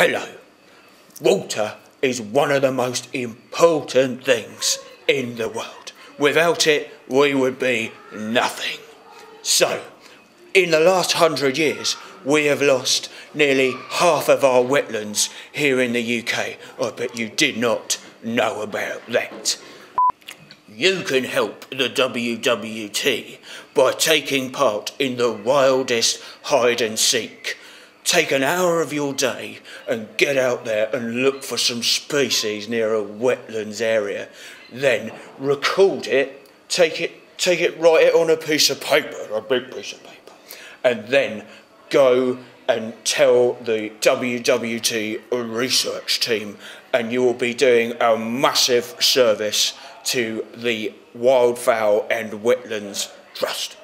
Hello. Water is one of the most important things in the world. Without it, we would be nothing. So, in the last hundred years, we have lost nearly half of our wetlands here in the UK. Oh, I bet you did not know about that. You can help the WWT by taking part in the wildest hide and seek. Take an hour of your day and get out there and look for some species near a wetlands area. Then record it, take it, take it, write it on a piece of paper, a big piece of paper, and then go and tell the WWT research team, and you will be doing a massive service to the Wildfowl and Wetlands Trust.